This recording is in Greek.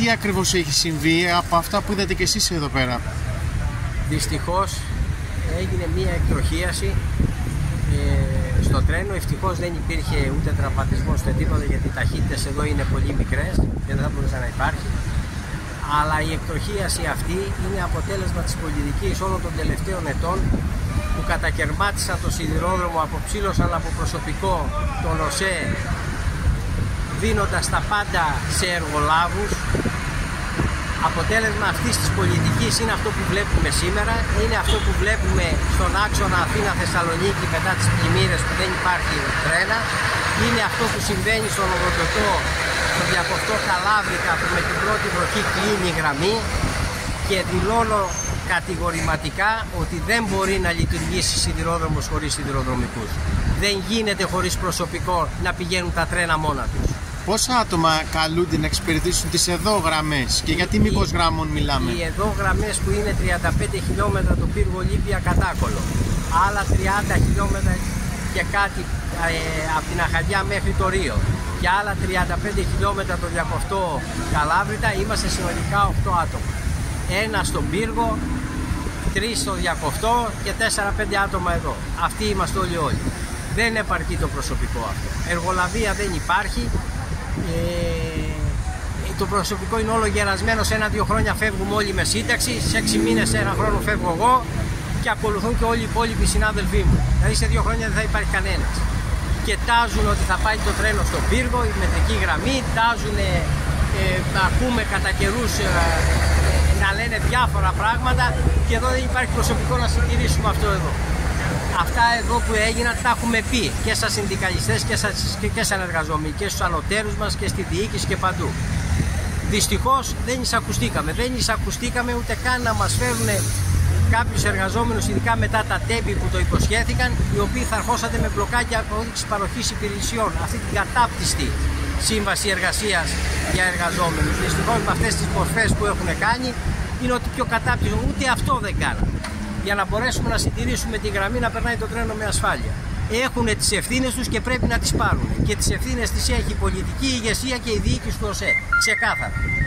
τι ακριβώς έχει συμβεί από αυτά που είδατε και εσείς εδώ πέρα; Δυστυχώς έγινε μία εκτροχίαση ε, στο τρένο. Ευτυχώς δεν υπήρχε ούτε τραυματισμός ούτε τίποτα γιατί οι ταχύτητες εδώ είναι πολύ μικρές και δεν θα μπορούσε να υπάρχει. Αλλά η εκτροχίαση αυτή είναι αποτέλεσμα της πολιτικής όλων των τελευταίων ετών που κατακαιρμάτισαν το σιδηρόδρομο, αποψήλωσαν από προσωπικό τον ΟΣΕ δίνοντας τα πάντα σε εργολάβους αποτέλεσμα αυτής της πολιτικής είναι αυτό που βλέπουμε σήμερα είναι αυτό που βλέπουμε στον άξονα Αθήνα-Θεσσαλονίκη μετά τις πλημμύρες που δεν υπάρχει τρένα είναι αυτό που συμβαίνει στον Οδοτοτό στο διακοπτό Καλάβρικα που με την πρώτη βροχή κλείνει η γραμμή και δηλώνω κατηγορηματικά ότι δεν μπορεί να λειτουργήσει σιδηρόδρομος χωρίς σιδηροδρομικούς. Δεν γίνεται χωρίς προσωπικό να πηγαίνουν τα τρένα μόνα τους. Πόσα άτομα καλούνται να εξυπηρετήσουν τις εδώ γραμμές και γιατί μήκος γραμμών μιλάμε; Οι εδώ γραμμές που είναι 35 χιλιόμετρα το πύργο Ολύμπια Κατάκολο, άλλα 30 χιλιόμετρα και κάτι ε, από την Αχαδιά μέχρι το Ρίο και άλλα 35 χιλιόμετρα το διακοφτό Καλάβρητα είμαστε συνολικά 8 άτομα. Ένα στον πύργο, τρεις στο διακοφτό και 4-5 άτομα εδώ. Αυτοί είμαστε όλοι όλοι. Δεν επαρκεί το προσωπικό αυτό. Εργολαβία δεν υπάρχει. Ε, το προσωπικό είναι όλο γερασμένο. Σε ένα-δύο χρόνια φεύγουμε όλοι με σύνταξη. Σε έξι μήνες, ένα χρόνο φεύγω εγώ και ακολουθούν και όλοι οι υπόλοιποι συνάδελφοί μου. Δηλαδή σε δύο χρόνια δεν θα υπάρχει κανένας. Και τάζουν ότι θα πάει το τρένο στον πύργο, η μετρική γραμμή, τάζουν, ε, ακούμε κατά καιρούς ε, να λένε διάφορα πράγματα και εδώ δεν υπάρχει προσωπικό να συντηρήσουμε αυτό εδώ. Αυτά εδώ που έγιναν τα έχουμε πει και στα συνδικαλιστές και, στα, και σαν εργαζόμενοι και στους ανωτέρους μας και στη διοίκηση και παντού. Δυστυχώς δεν εισακουστήκαμε, δεν εισακουστήκαμε ούτε καν να μας φέρουν κάποιους εργαζόμενους ειδικά μετά τα τέμπη που το υποσχέθηκαν οι οποίοι θα αρχώσατε με μπλοκάκια απόδειξης παροχής υπηρεσιών αυτή την κατάπτυστη σύμβαση εργασίας για εργαζόμενους. Δυστυχώς με αυτές τις μορφές που έχουν κάνει είναι ότι πιο κατάπτυστο ούτε αυτό δεν κάνουν για να μπορέσουμε να συντηρήσουμε τη γραμμή να περνάει το τρένο με ασφάλεια. Έχουν τις ευθύνες τους και πρέπει να τις πάρουν και τις ευθύνες τις έχει η πολιτική ηγεσία και η διοίκηση του ΟΣΕ. Ξεκάθαρα.